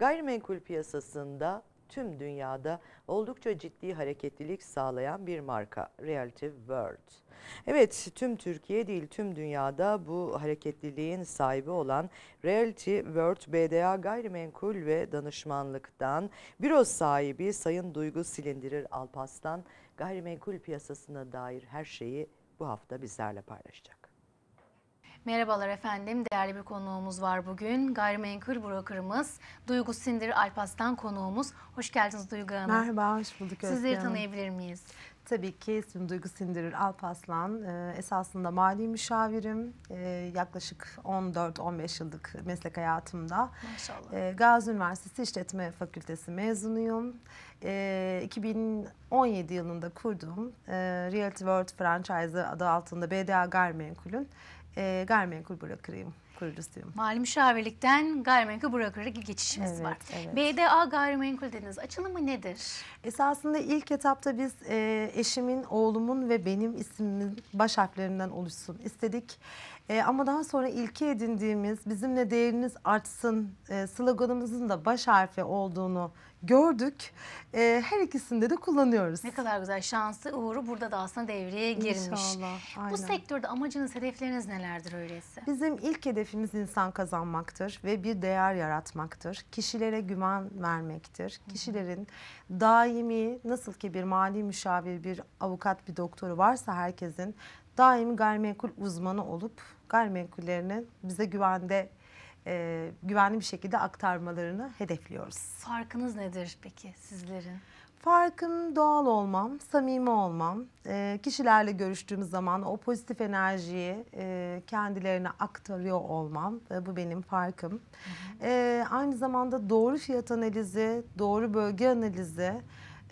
Gayrimenkul piyasasında tüm dünyada oldukça ciddi hareketlilik sağlayan bir marka Realty World. Evet tüm Türkiye değil tüm dünyada bu hareketliliğin sahibi olan Realty World BDA Gayrimenkul ve Danışmanlık'tan büro sahibi Sayın Duygu Silindirir Alpaslan gayrimenkul piyasasına dair her şeyi bu hafta bizlerle paylaşacak. Merhabalar efendim. Değerli bir konuğumuz var bugün. Gayrimenkul brokerımız Duygu Sindir Alpaslan konuğumuz. Hoş geldiniz Duygu Hanım. Merhaba, hoş bulduk Özge Sizleri tanıyabilir miyiz? Tabii ki ismim Duygu Sindirir Alpaslan. Ee, esasında mali müşavirim. Ee, yaklaşık 14-15 yıllık meslek hayatımda. Maşallah. Ee, Gazi Üniversitesi İşletme Fakültesi mezunuyum. Ee, 2017 yılında kurduğum e, Realty World Franchise adı altında BDA Gayrimenkul'ün e, gayrimenkul brokerıyım, kurucusuyum. Mali müşavirlikten gayrimenkul broker'a geçişimiz Evet, var. evet. BDA gayrimenkul dediniz. Açılımı nedir? Esasında ilk etapta biz e, eşimin, oğlumun ve benim ismimin baş harflerinden oluşsun istedik. E, ama daha sonra ilki edindiğimiz bizimle değeriniz artsın e, sloganımızın da baş harfi olduğunu gördük. E, her ikisinde de kullanıyoruz. Ne kadar güzel. Şansı, uğuru burada da aslında devreye girmiş. İnşallah. Aynen. Bu sektörde amacınız, hedefleriniz nelerdir öyleyse? Bizim ilk hedefimiz insan kazanmaktır ve bir değer yaratmaktır. Kişilere güven vermektir. Kişilerin daimi nasıl ki bir mali müşavir, bir avukat, bir doktoru varsa herkesin daimi gayrimenkul uzmanı olup gayrimenkullerini bize güvende e, güvenli bir şekilde aktarmalarını hedefliyoruz. Farkınız nedir peki sizlerin? Farkım doğal olmam, samimi olmam. Ee, kişilerle görüştüğümüz zaman o pozitif enerjiyi e, kendilerine aktarıyor olmam. E, bu benim farkım. Ee, aynı zamanda doğru fiyat analizi, doğru bölge analizi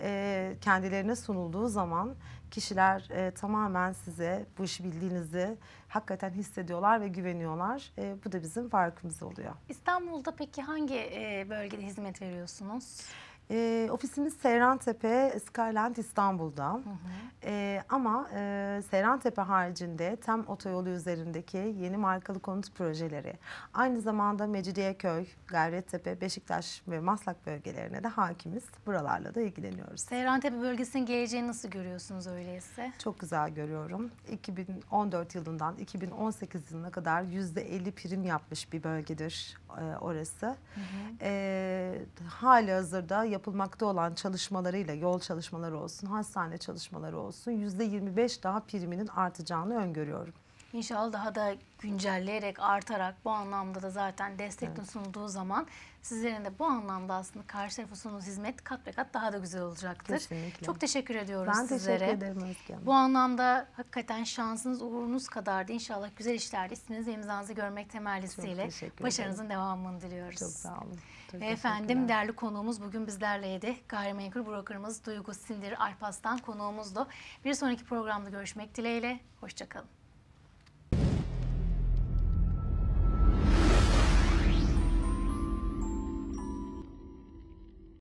e, kendilerine sunulduğu zaman kişiler e, tamamen size bu işi bildiğinizi hakikaten hissediyorlar ve güveniyorlar. E, bu da bizim farkımız oluyor. İstanbul'da peki hangi e, bölgede hizmet veriyorsunuz? E, ofisimiz Seyrantepe, Skyland İstanbul'da. E, ama e, Seyrantepe haricinde tem otoyolu üzerindeki yeni markalı konut projeleri, aynı zamanda Mecidiyeköy, Gayrettepe, Beşiktaş ve Maslak bölgelerine de hakimiz. Buralarla da ilgileniyoruz. Seyrantepe bölgesinin geleceğini nasıl görüyorsunuz öyleyse? Çok güzel görüyorum. 2014 yılından 2018 yılına kadar %50 prim yapmış bir bölgedir e, orası. E, hali hazırda yapılmakta olan çalışmalarıyla yol çalışmaları olsun, hastane çalışmaları olsun %25 daha priminin artacağını öngörüyorum. İnşallah daha da güncelleyerek, artarak bu anlamda da zaten destek sunulduğu zaman sizlerin de bu anlamda aslında karşı tarafa sunduğunuz hizmet kat be kat daha da güzel olacaktır. Kesinlikle. Çok teşekkür ediyoruz Ben sizlere. teşekkür ederim Özge Hanım. Bu anlamda hakikaten şansınız, uğrunuz kadar da inşallah güzel işlerde isminizi imzanızı görmek temellisiyle başarınızın devamını diliyoruz. Çok sağ olun. Çok efendim değerli konuğumuz bugün bizlerleydi. Gayrimenkul brokerımız Duygu Sindir Alpaslan konuğumuzdu. Bir sonraki programda görüşmek dileğiyle. Hoşçakalın.